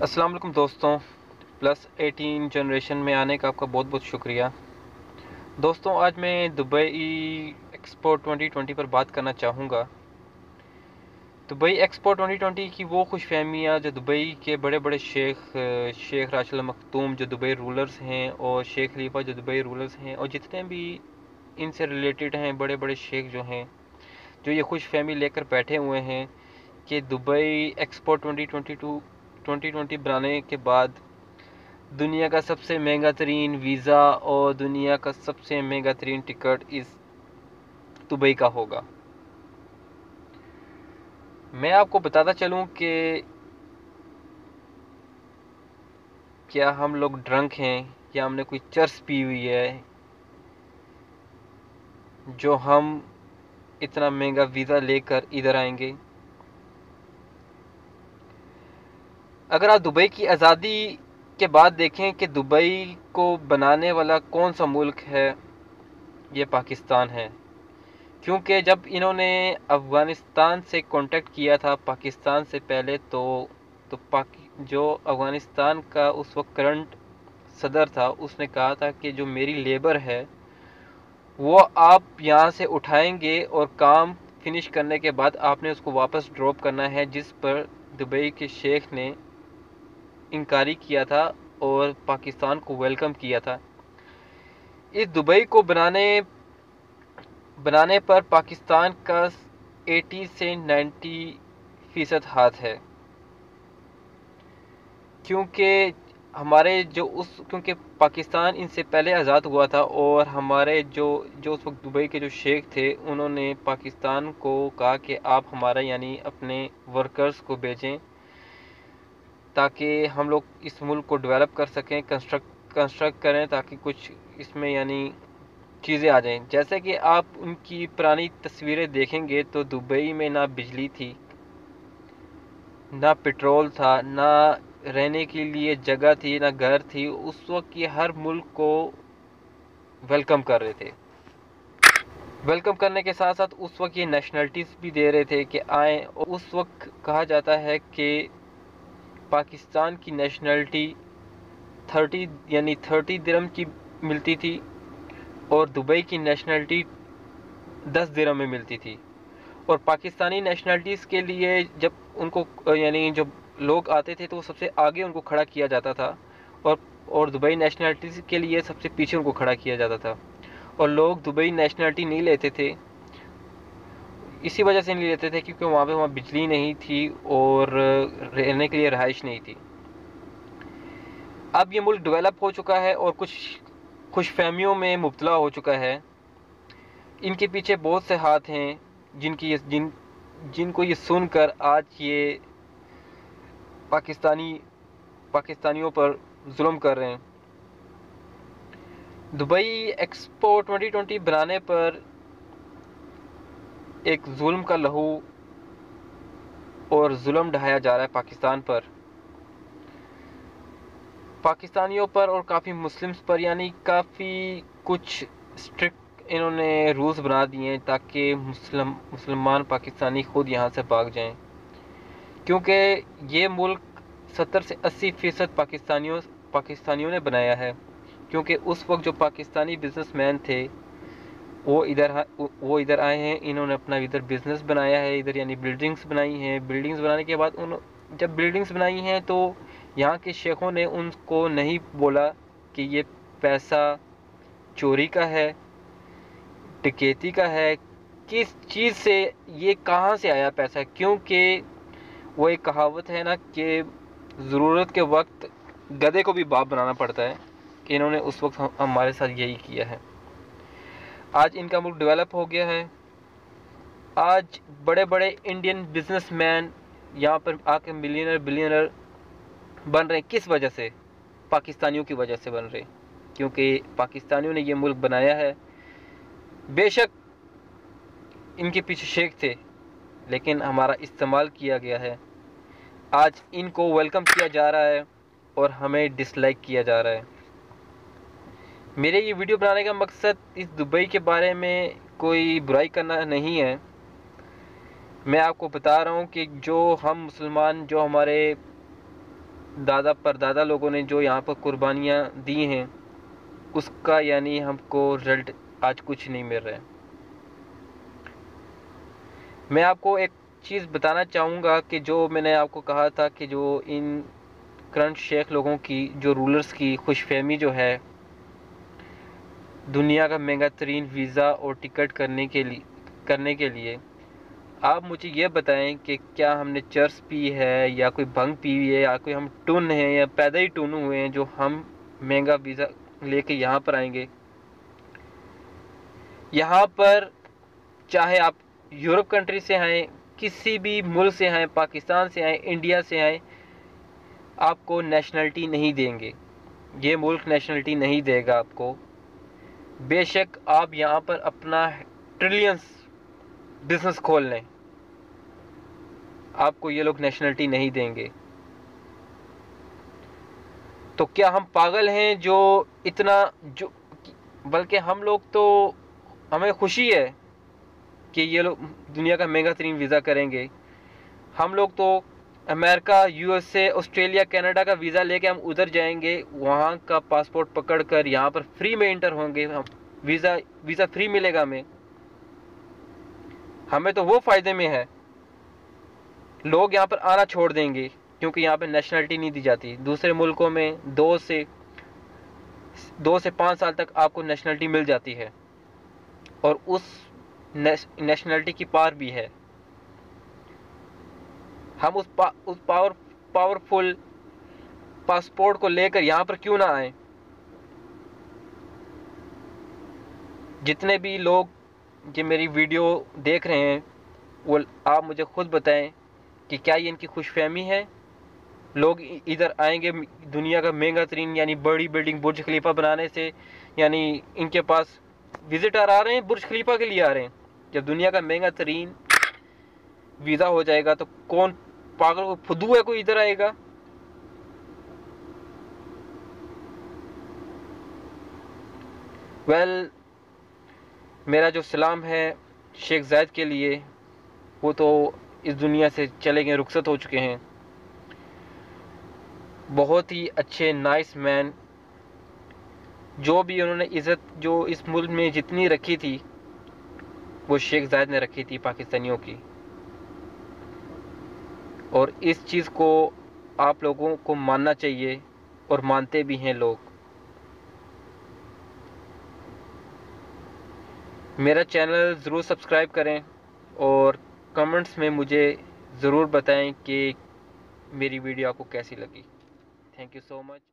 السلام علیکم دوستوں پلس ایٹین جنریشن میں آنے کا آپ کا بہت بہت شکریہ۔ دوستوں، آج میں دبئی ایکسپو ٹونٹی ٹوینٹی پر بات کرنا چاہوں گا۔ دبئی ایکسپو ٹونٹی ٹوینٹی کی وہ خوش فہمیاں جو دبئی کے بڑے بڑے شیخ شیخ راشد المختوم جو دبئی رولرز ہیں اور شیخ خلیفہ جو دبئی رولرز ہیں اور جتنے بھی ان سے ریلیٹڈ ہیں، بڑے بڑے شیخ جو ہیں، جو یہ خوش فہمی لے کر بیٹھے ہوئے ہیں کہ Dubai expo twenty twenty two twenty twenty بنانے کے بعد دنیا کا سب سے مہنگا ترین ویزا اور دنیا کا سب سے مہنگا ترین ٹکٹ اس دبئی کا ہوگا۔ میں آپ کو بتاتا چلوں کہ کیا ہم لوگ ڈرنک ہیں یا ہم نے کوئی چرس پی ہوئی ہے جو ہم اتنا مہنگا ویزا لے کر ادھر آئیں گے؟ اگر آپ دبئی کی آزادی کے بعد دیکھیں کہ دبئی کو بنانے والا کون سا ملک ہے، یہ پاکستان ہے۔ کیونکہ جب انہوں نے افغانستان سے کانٹیکٹ کیا تھا، پاکستان سے پہلے تو تو جو افغانستان کا اس وقت کرنٹ صدر تھا، اس نے کہا تھا کہ جو میری لیبر ہے، وہ آپ یہاں سے اٹھائیں گے اور کام فنش کرنے کے بعد آپ نے اس کو واپس ڈراپ کرنا ہے، جس پر دبئی کے شیخ نے انکاری کیا تھا اور پاکستان کو ویلکم کیا تھا۔ اس دبئی کو بنانے بنانے پر پاکستان کا ایٹی سے نائنٹی فیصد ہاتھ ہے۔ کیونکہ ہمارے جو اس، کیونکہ پاکستان ان سے پہلے آزاد ہوا تھا اور ہمارے جو جو اس وقت دبئی کے جو شیخ تھے، انہوں نے پاکستان کو کہا کہ آپ ہمارا یعنی اپنے ورکرز کو بھیجیں۔ تاکہ ہم لوگ اس ملک کو ڈیولپ کر سکیں کنسٹرکٹ کنسٹرکٹ کریں تاکہ کچھ اس میں یعنی چیزیں آ جائیں۔ جیسے کہ آپ ان کی پرانی تصویریں دیکھیں گے تو دبئی میں نہ بجلی تھی، نہ پٹرول تھا، نہ رہنے کے لیے جگہ تھی، نہ گھر تھی، اس وقت یہ ہر ملک کو ویلکم کر رہے تھے۔ ویلکم کرنے کے ساتھ ساتھ اس وقت یہ نیشنلٹیز بھی دے رہے تھے کہ آئیں۔ اور اس وقت کہا جاتا ہے کہ پاکستان کی نیشنلٹی تھرٹی یعنی تھرٹی درم کی ملتی تھی اور دبئی کی نیشنلٹی دس درم میں ملتی تھی۔ اور پاکستانی نیشنلٹیز کے لیے جب ان کو یعنی جب لوگ آتے تھے تو وہ سب سے آگے ان کو کھڑا کیا جاتا تھا اور اور دبئی نیشنلٹیز کے لیے سب سے پیچھے ان کو کھڑا کیا جاتا تھا۔ اور لوگ دبئی نیشنلٹی نہیں لیتے تھے۔ اسی وجہ سے نہیں لیتے تھے کیونکہ وہاں پہ وہاں بجلی نہیں تھی اور رہنے کے لیے رہائش نہیں تھی۔ اب یہ ملک ڈیولپ ہو چکا ہے اور کچھ خوش فہمیوں میں مبتلا ہو چکا ہے۔ ان کے پیچھے بہت سے ہاتھ ہیں جن کی جن جن کو یہ سن کر آج یہ پاکستانی پاکستانیوں پر ظلم کر رہے ہیں۔ دبئی ایکسپو ٹونٹی ٹونٹی بنانے پر ایک ظلم کا لہو اور ظلم ڈھایا جا رہا ہے پاکستان پر۔ پاکستانیوں پر اور کافی مسلمس پر یعنی کافی کچھ اسٹرکٹ انہوں نے رولز بنا دیے ہیں تاکہ مسلم، مسلمان پاکستانی خود یہاں سے بھاگ جائیں۔ کیونکہ یہ ملک ستر سے اسی فیصد پاکستانیوں پاکستانیوں نے بنایا ہے۔ کیونکہ اس وقت جو پاکستانی بزنس مین تھے وہ ادھر وہ ادھر آئے ہیں، انہوں نے اپنا ادھر بزنس بنایا ہے، ادھر یعنی بلڈنگس بنائی ہیں۔ بلڈنگس بنانے کے بعد ان جب بلڈنگس بنائی ہیں تو یہاں کے شیخوں نے ان کو نہیں بولا کہ یہ پیسہ چوری کا ہے ٹکیتی کا ہے۔ کس چیز سے یہ کہاں سے آیا پیسہ؟ کیونکہ وہ ایک کہاوت ہے نا کہ ضرورت کے وقت گدے کو بھی باپ بنانا پڑتا ہے، کہ انہوں نے اس وقت ہمارے ساتھ یہی کیا ہے۔ آج ان کا ملک ڈیولپ ہو گیا ہے۔ آج بڑے بڑے انڈین بزنس مین یہاں پر آ کے ملینر بلینر بن رہے ہیں۔ کس وجہ سے؟ پاکستانیوں کی وجہ سے بن رہے کیونکہ پاکستانیوں نے یہ ملک بنایا ہے۔ بے شک ان کے پیچھے شیخ تھے، لیکن ہمارا استعمال کیا گیا ہے۔ آج ان کو ویلکم کیا جا رہا ہے اور ہمیں ڈس لائک کیا جا رہا ہے۔ میرے یہ ویڈیو بنانے کا مقصد اس دبئی کے بارے میں کوئی برائی کرنا نہیں ہے۔ میں آپ کو بتا رہا ہوں کہ جو ہم مسلمان، جو ہمارے دادا پر دادا لوگوں نے جو یہاں پر قربانیاں دی ہیں، اس کا یعنی ہم کو رزلٹ آج کچھ نہیں مل رہا ہے۔ میں آپ کو ایک چیز بتانا چاہوں گا کہ جو میں نے آپ کو کہا تھا کہ جو ان کرنٹ شیخ لوگوں کی، جو رولرز کی خوش فہمی جو ہے دنیا کا مہنگا ترین ویزا اور ٹکٹ کرنے کے لیے کرنے کے لیے۔ آپ مجھے یہ بتائیں کہ کیا ہم نے چرس پی ہے یا کوئی بھنگ پی ہوئی ہے یا کوئی ہم ٹن ہیں یا پیدا ہی ٹن ہوئے ہیں جو ہم مہنگا ویزا لے کے یہاں پر آئیں گے؟ یہاں پر چاہے آپ یورپ کنٹری سے آئیں، کسی بھی ملک سے آئیں، پاکستان سے آئیں، انڈیا سے آئیں، آپ کو نیشنلٹی نہیں دیں گے۔ یہ ملک نیشنلٹی نہیں دے گا آپ کو۔ بے شک آپ یہاں پر اپنا ٹریلینس بزنس کھول لیں۔ آپ کو یہ لوگ نیشنلٹی نہیں دیں گے۔ تو کیا ہم پاگل ہیں جو اتنا جو بلکہ ہم لوگ تو ہمیں خوشی ہے کہ یہ لوگ دنیا کا مہنگا ترین ویزا کریں گے۔ ہم لوگ تو امریکہ، U S A, Australia, Canada کا ویزا لے کے ہم ادھر جائیں گے، وہاں کا پاسپورٹ پکڑ کر یہاں پر فری میں انٹر ہوں گے ویزا ویزا فری ملے گا ہمیں۔ ہمیں تو وہ فائدے میں ہے۔ لوگ یہاں پر آنا چھوڑ دیں گے، کیونکہ یہاں پہ نیشنلٹی نہیں دی جاتی۔ دوسرے ملکوں میں دو سے دو سے پانچ سال تک آپ کو نیشنلٹی مل جاتی ہے۔ اور اس نیشنلٹی کی پار بھی ہے۔ ہم اس پا اس پاور پاورفل پاسپورٹ کو لے کر یہاں پر کیوں نہ آئیں؟ جتنے بھی لوگ یہ میری ویڈیو دیکھ رہے ہیں، وہ آپ مجھے خود بتائیں کہ کیا یہ ان کی خوش فہمی ہے؟ لوگ ادھر آئیں گے دنیا کا مہنگا ترین یعنی بڑی بلڈنگ برج خلیفہ بنانے سے یعنی ان کے پاس وزٹر آ رہے ہیں، برج خلیفہ کے لیے آ رہے ہیں۔ جب دنیا کا مہنگا ترین ویزا ہو جائے گا تو کون پاگل کو فدو ہے کوئی ادھر آئے گا ویل میرا جو سلام ہے شیخ زید کے لیے وہ تو اس دنیا سے چلے گئے رخصت ہو چکے ہیں بہت ہی اچھے نائس مین جو بھی انہوں نے عزت جو اس ملک میں جتنی رکھی تھی وہ شیخ زائد نے رکھی تھی پاکستانیوں کی اور اس چیز کو آپ لوگوں کو ماننا چاہیے اور مانتے بھی ہیں لوگ۔ میرا چینل ضرور سبسکرائب کریں اور کمنٹس میں مجھے ضرور بتائیں کہ میری ویڈیو آپ کو کیسی لگی۔ Thank you so much